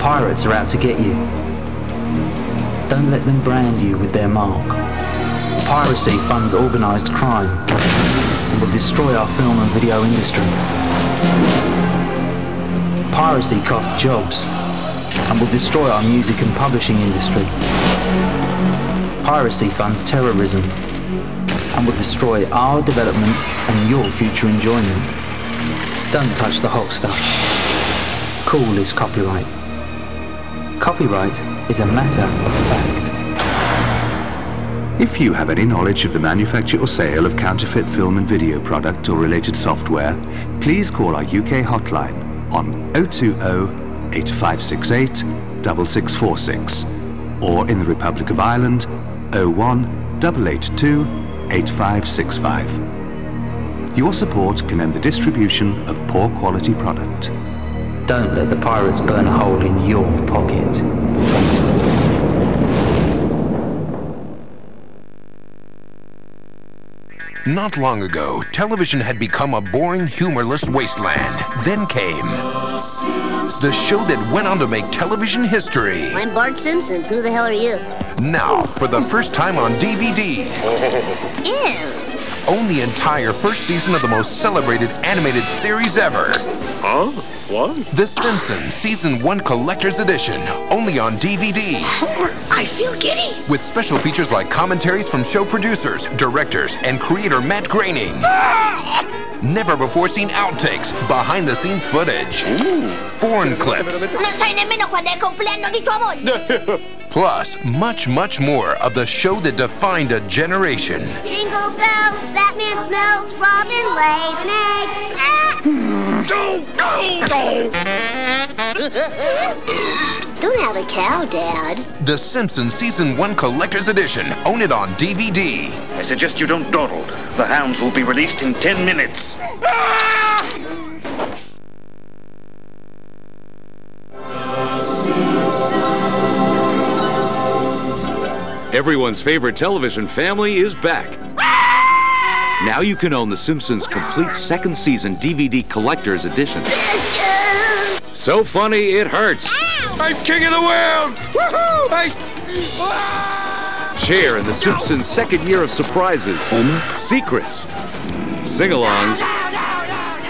pirates are out to get you. Don't let them brand you with their mark. Piracy funds organised crime and will destroy our film and video industry. Piracy costs jobs and will destroy our music and publishing industry. Piracy funds terrorism and will destroy our development and your future enjoyment. Don't touch the hot stuff. Cool is copyright. Copyright is a matter of fact. If you have any knowledge of the manufacture or sale of counterfeit film and video product or related software, please call our UK hotline on 020 8568 6646 or in the Republic of Ireland 01 882 8565. Your support can end the distribution of poor quality product. Don't let the pirates burn a hole in your pocket. Not long ago, television had become a boring, humorless wasteland. Then came the show that went on to make television history. I'm Bart Simpson. Who the hell are you? Now, for the first time on DVD, Ew. Own the entire first season of the most celebrated animated series ever. Huh? What? The Simpsons Season 1 Collector's Edition, only on DVD. I feel giddy. With special features like commentaries from show producers, directors, and creator Matt Groening. Ah! Never before seen outtakes, behind the scenes footage, foreign clips, Nasa'y nemmeno quando è il compleanno di tua moglie. plus much, much more of the show that defined a generation. Jingle bells, that man smells, Robin laid an egg. Ah! Don't have a cow, Dad. The Simpsons Season 1 Collector's Edition. Own it on DVD. I suggest you don't dawdle. The hounds will be released in 10 minutes. Everyone's favorite television family is back. Now you can own The Simpsons complete second season DVD collector's edition. So funny it hurts. I'm king of the world! Woohoo! I... Share in The Simpsons second year of surprises, secrets, sing-alongs,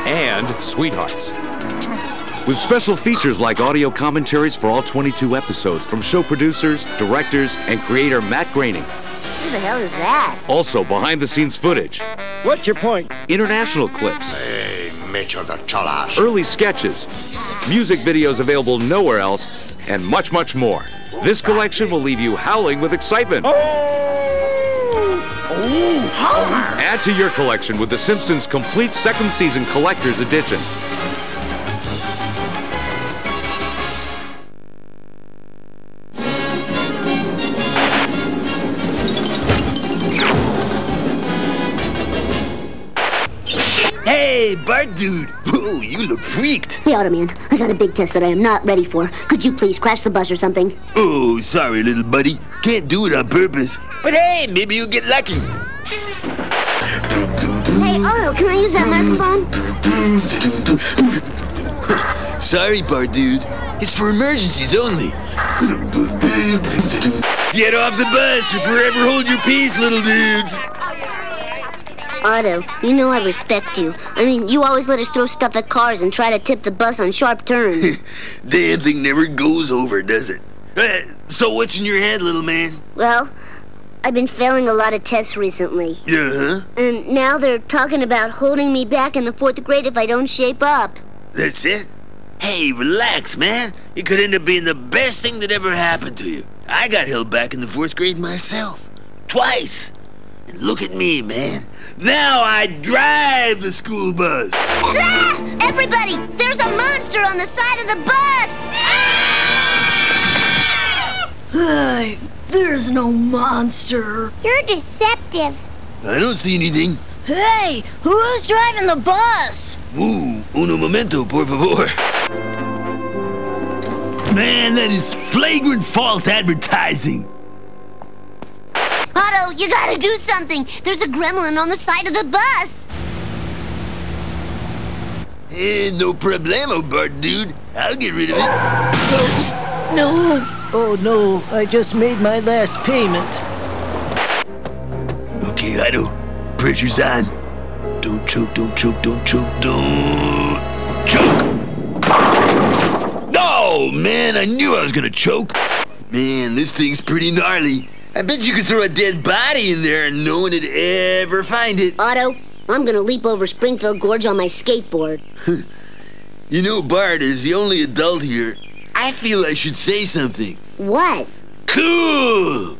and sweethearts. With special features like audio commentaries for all 22 episodes from show producers, directors, and creator Matt Groening. Who the hell is that? Also behind-the-scenes footage, What's your point? international clips, Hey, Mitchell the Cholas. early sketches, music videos available nowhere else, and much, much more. This collection will leave you howling with excitement. Oh! Add to your collection with The Simpsons Complete Second Season Collector's Edition. Hey, Bart dude. Whoa, you look freaked. Hey, Otto man, I got a big test that I am not ready for. Could you please crash the bus or something? Oh, sorry, little buddy. Can't do it on purpose. But hey, maybe you'll get lucky. Hey, Otto, can I use that microphone? Sorry, Bart dude. It's for emergencies only. Get off the bus or forever hold your peace, little dudes. Otto, you know I respect you. I mean, you always let us throw stuff at cars and try to tip the bus on sharp turns. Damn thing never goes over, does it? Uh, so what's in your head, little man? well, I've been failing a lot of tests recently. Uh-huh. And now they're talking about holding me back in the fourth grade if I don't shape up. That's it? Hey, relax, man. It could end up being the best thing that ever happened to you. I got held back in the fourth grade myself. Twice. And look at me, man. Now I drive the school bus. Ah! Everybody, there's a monster on the side of the bus! Hey, there's no monster. You're deceptive. I don't see anything. Hey, who's driving the bus? Ooh, uno momento, por favor. Man, that is flagrant false advertising. Otto, you gotta do something. There's a gremlin on the side of the bus. Eh, no problemo, Bart, dude. I'll get rid of it. No. Oh no, I just made my last payment. Okay, Otto. Pressure's on. Don't choke, don't choke, don't choke, don't choke! Oh, man, I knew I was gonna choke. Man, this thing's pretty gnarly. I bet you could throw a dead body in there and no one would ever find it. Otto, I'm gonna leap over Springfield Gorge on my skateboard. You know, Bart is the only adult here. I feel I should say something. What? Cool!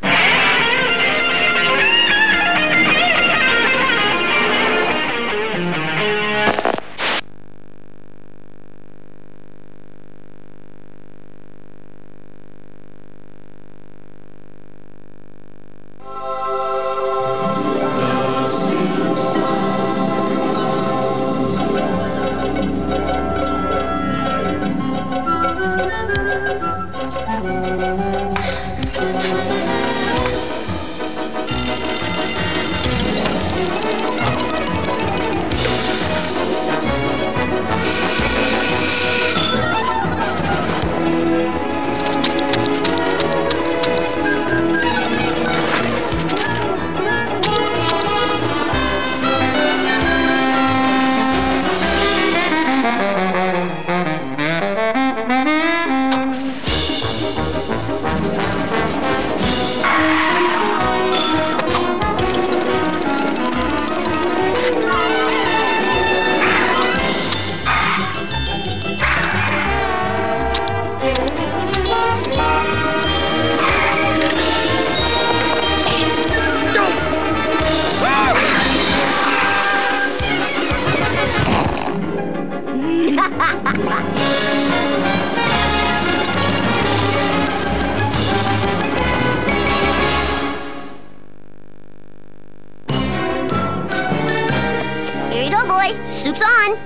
Here you go, boy. Soup's on.